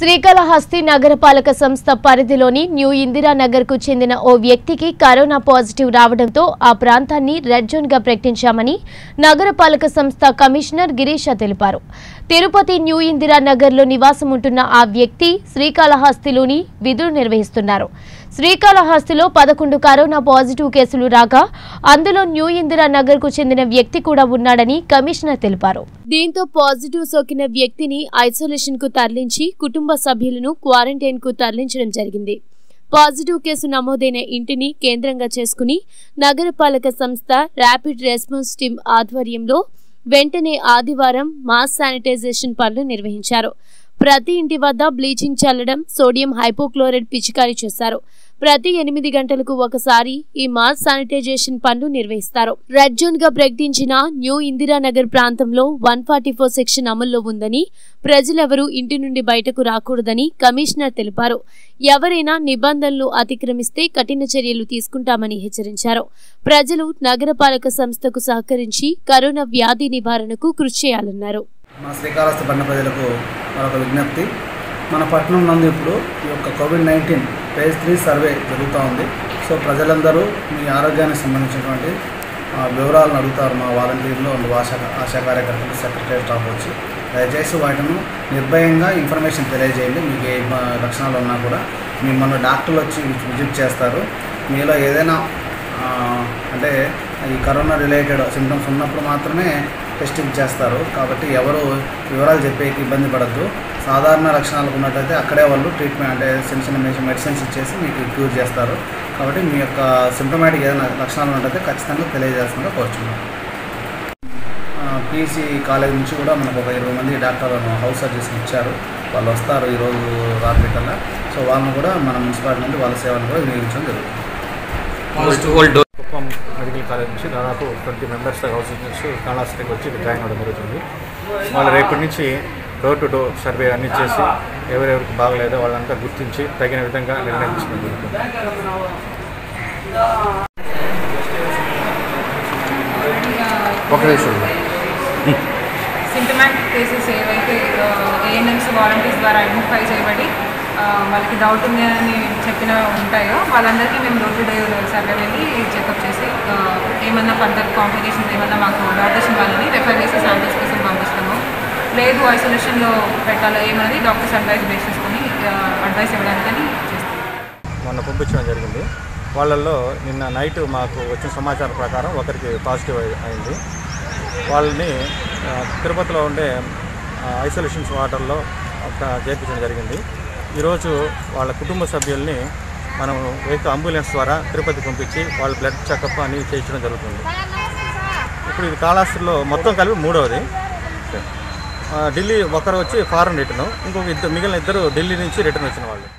శ్రీకాళహస్తి నగరపాలక సంస్థ పరిధిలోని న్యూ ఇందిరానగర్కు చెందిన ఓ వ్యక్తికి కరోనా పాజిటివ్ రావడంతో ఆ ప్రాంతాన్ని రెడ్ జోన్గా ప్రకటించామని నగరపాలక సంస్థ కమిషనర్ గిరీష తెలిపారు. తిరుపతి న్యూ ఇందిరానగర్లో నివాసం ఉంటున్న ఆ వ్యక్తి శ్రీకాళహస్తిలోని విధులు నిర్వహిస్తున్నారు. శ్రీకాళహస్తిలో పదకొండు కరోనా పాజిటివ్ కేసులు రాగా అందులో న్యూ ఇందిరానగర్కు చెందిన వ్యక్తి కూడా ఉన్నాడని కమిషనర్ తెలిపారు. దీంతో పాజిటివ్ సోకిన వ్యక్తిని ఐసోలేషన్కు తరలించి కుటుంబ సభ్యులను క్వారంటైన్కు తరలించడం జరిగింది. పాజిటివ్ కేసు నమోదైన ఇంటిని కేంద్రంగా చేసుకుని నగరపాలక సంస్థ ర్యాపిడ్ రెస్పాన్స్ టీం ఆధ్వర్యంలో వెంటనే ఆదివారం మాస్ శానిటైజేషన్ పనులు నిర్వహించారు. ప్రతి ఇంటి వద్ద బ్లీచింగ్ చల్లడం సోడియం హైపోక్లోరైడ్ పిచికారీ చేశారు. ప్రతి ఎనిమిది గంటలకు ఒకసారి ఈ మాస్ శానిటైజేషన్ పనులు నిర్వహిస్తారు. రెడ్ జోన్గా ప్రకటించిన న్యూ ఇందిరానగర్ ప్రాంతంలో వన్ ఫార్టీ ఫోర్ సెక్షన్ అమల్లో ఉందని ప్రజలెవరూ ఇంటి నుండి బయటకు రాకూడదని కమిషనర్ తెలిపారు. ఎవరైనా నిబంధనలు అతిక్రమిస్తే కఠిన చర్యలు తీసుకుంటామని హెచ్చరించారు. ప్రజలు నగరపాలక సంస్థకు సహకరించి కరోనా వ్యాధి నివారణకు కృషి చేయాలన్నారు. మన శ్రీకాళహస్తి పట్టణ ప్రజలకు మరొక విజ్ఞప్తి. మన పట్టణం నందు ఇప్పుడు ఈ యొక్క covid nineteen phase three survey జరుగుతూ ఉంది. సో ప్రజలందరూ మీ ఆరోగ్యానికి సంబంధించినటువంటి వివరాలను అడుగుతారు మా వాలంటీర్లు అండ్ ఆశా ఆశా కార్యకర్తలు సెక్రటరీ స్టాఫ్ వచ్చి. దయచేసి వాటిని నిర్భయంగా ఇన్ఫర్మేషన్ తెలియజేయండి. మీకు ఏ లక్షణాలు ఉన్నా కూడా మిమ్మల్ని డాక్టర్లు వచ్చి విజిట్ చేస్తారు. మీలో ఏదైనా అంటే ఈ కరోనా రిలేటెడ్ సిమ్టమ్స్ ఉన్నప్పుడు మాత్రమే టెస్టింగ్ చేస్తారు కాబట్టి ఎవరు వివరాలు చెప్పేకి ఇబ్బంది పడద్దు. సాధారణ లక్షణాలకు ఉన్నట్లయితే అక్కడే వాళ్ళు ట్రీట్మెంట్ అంటే చిన్న చిన్న మెడిసిన్ మెడిసిన్స్ ఇచ్చేసి మీకు క్యూర్ చేస్తారు. కాబట్టి మీ యొక్క సిమ్టమాటిక్ ఏదైనా లక్షణాలు ఉన్నట్లయితే ఖచ్చితంగా తెలియజేస్తుందో కోరుచున్నాను పీసీ కాలేజ్ నుంచి కూడా మనకు ఒక ఇరవై మంది డాక్టర్లను హౌస్ సర్జరీస్ ఇచ్చారు. వాళ్ళు వస్తారు ఈరోజు రాత్రి కల్లా. సో వాళ్ళని కూడా మన మున్సిపాలిటీ నుండి వాళ్ళ సేవలను కూడా వినియోగించడం జరుగుతుంది. కాలేజ్ నుంచి దాదాపు ట్వంటీ మెంబర్స్ హౌస్ నుంచి కళాశ్రీకి వచ్చి జాయిన్ అవ్వడం జరుగుతుంది. వాళ్ళు రేపటి నుంచి డోర్ టు డోర్ సర్వే అన్నీ చేసి ఎవరెవరికి బాగలేదో వాళ్ళంతా గుర్తించి తగిన విధంగా నిర్ణయించడం జరుగుతుంది. ఒక నిమిషం సింటమాటిక్ కేసెస్ ఏవైతే ఏఎన్ఎంస్ వాలంటీర్స్ ద్వారా ఐడెంటిఫై చేయబడి వాళ్ళకి డౌట్ ఉంది అని చెప్పిన ఉంటాయో వాళ్ళందరికీ మేము డోర్ టు డోర్ సర్వే వెళ్ళి చెకప్ చేసి ఏమన్నా ఫర్దర్ కాంప్లికేషన్స్ ఏమన్నా మాకు డాక్టర్స్ వాళ్ళని రెఫర్ చేసి శాంపిల్స్ కోసం పంపిస్తాము. లేదు ఐసోలేషన్లో పెట్టాలో ఏమన్నది డాక్టర్స్ అడ్వైస్ బేస్ చేసుకొని అడ్వైస్ ఇవ్వడానికని చేస్తాం. మొన్న పంపించడం జరిగింది. వాళ్ళల్లో నిన్న నైట్ మాకు వచ్చిన సమాచారం ప్రకారం ఒకరికి పాజిటివ్ అయింది. వాళ్ళని తిరుపతిలో ఉండే ఐసోలేషన్స్ వాటర్లో ఒక చేర్పించడం జరిగింది. ఈరోజు వాళ్ళ కుటుంబ సభ్యుల్ని మనం వెహికల్ అంబులెన్స్ ద్వారా తిరుపతి పంపించి వాళ్ళ బ్లడ్ చెకప్ అని చేయించడం జరుగుతుంది. ఇప్పుడు ఇది కాళహస్తిలో మొత్తం కలిపి మూడవది. ఢిల్లీ ఒకరు వచ్చి ఫారెన్ రిటర్న్ ఇంకొక ఇద్దరు మిగిలిన ఇద్దరు ఢిల్లీ నుంచి రిటర్న్ వచ్చిన వాళ్ళు.